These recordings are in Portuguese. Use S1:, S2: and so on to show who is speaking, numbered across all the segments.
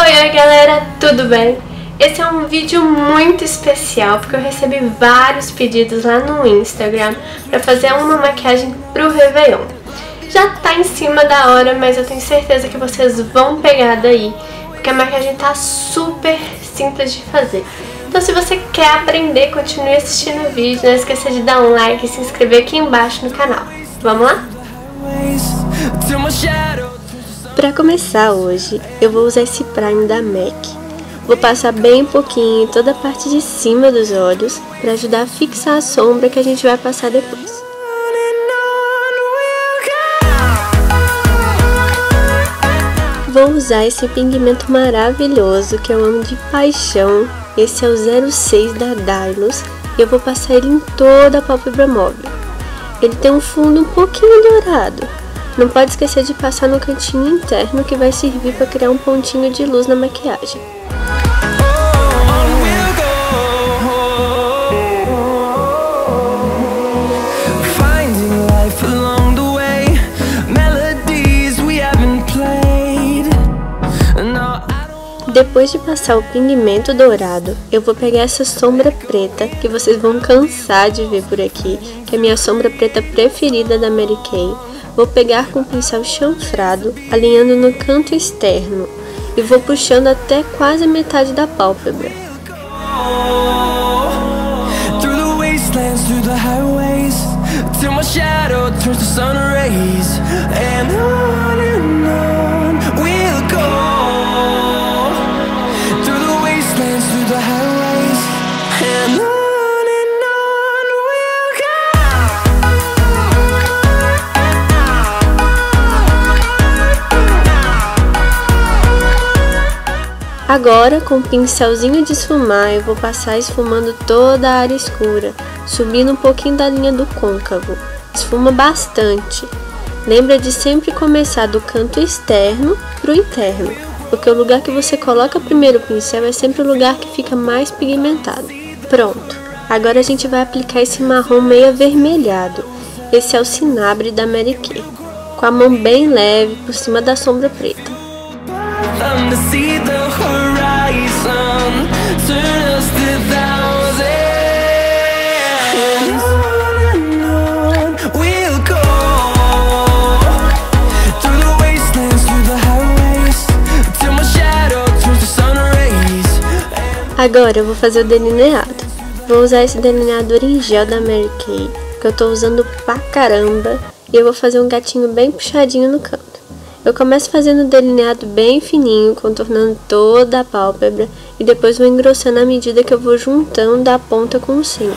S1: Oi, oi galera, tudo bem? Esse é um vídeo muito especial porque eu recebi vários pedidos lá no Instagram para fazer uma maquiagem pro Réveillon. Já tá em cima da hora, mas eu tenho certeza que vocês vão pegar daí, porque a maquiagem tá super simples de fazer. Então se você quer aprender, continue assistindo o vídeo, não esqueça de dar um like e se inscrever aqui embaixo no canal. Vamos lá? Para começar hoje, eu vou usar esse prime da MAC. Vou passar bem pouquinho em toda a parte de cima dos olhos para ajudar a fixar a sombra que a gente vai passar depois. Vou usar esse pigmento maravilhoso que eu amo de paixão. Esse é o 06 da Dylos e eu vou passar ele em toda a pálpebra móvel. Ele tem um fundo um pouquinho dourado. Não pode esquecer de passar no cantinho interno que vai servir para criar um pontinho de luz na maquiagem. Depois de passar o pigmento dourado, eu vou pegar essa sombra preta, que vocês vão cansar de ver por aqui, que é a minha sombra preta preferida da Mary Kay. Vou pegar com o pincel chanfrado, alinhando no canto externo, e vou puxando até quase a metade da pálpebra. Agora, com o pincelzinho de esfumar, eu vou passar esfumando toda a área escura, subindo um pouquinho da linha do côncavo. Esfuma bastante. Lembra de sempre começar do canto externo para o interno, porque o lugar que você coloca primeiro o pincel é sempre o lugar que fica mais pigmentado. Pronto, agora a gente vai aplicar esse marrom meio avermelhado. Esse é o cinabre da Mary Kay, com a mão bem leve por cima da sombra preta. Agora eu vou fazer o delineado. Vou usar esse delineador em gel da Mary Kay, que eu tô usando pra caramba, e eu vou fazer um gatinho bem puxadinho no canto. Eu começo fazendo o delineado bem fininho, contornando toda a pálpebra, e depois vou engrossando à medida que eu vou juntando a ponta com o centro.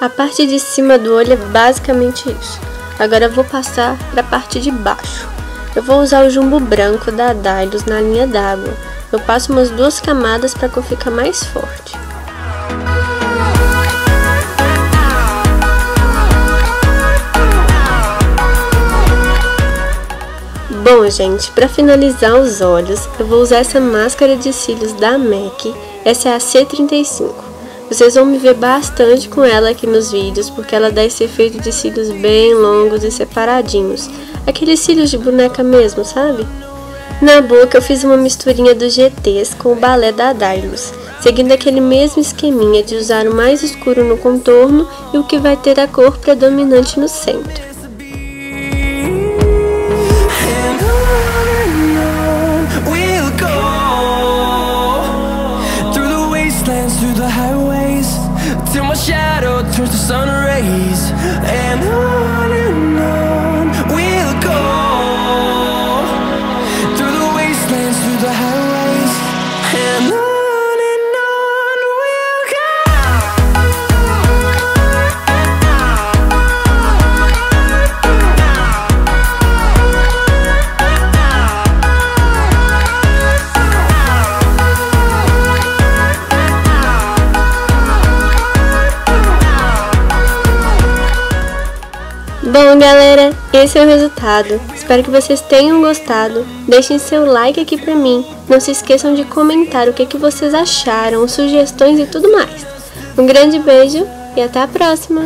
S1: a parte de cima do olho é basicamente isso. Agora vou passar para a parte de baixo. Eu vou usar o jumbo branco da Dylos na linha d'água. Eu passo umas duas camadas para que fique mais forte. Bom, gente, para finalizar os olhos, eu vou usar essa máscara de cílios da MAC. Essa é a C35. Vocês vão me ver bastante com ela aqui nos vídeos, porque ela dá esse efeito de cílios bem longos e separadinhos. Aqueles cílios de boneca mesmo, sabe? Na boca eu fiz uma misturinha dos GTs com o balé da Dylos, seguindo aquele mesmo esqueminha de usar o mais escuro no contorno e o que vai ter a cor predominante no centro. Turns to sun rays And Bom, galera, esse é o resultado. Espero que vocês tenham gostado. Deixem seu like aqui pra mim. Não se esqueçam de comentar o que, que vocês acharam, sugestões e tudo mais. Um grande beijo e até a próxima!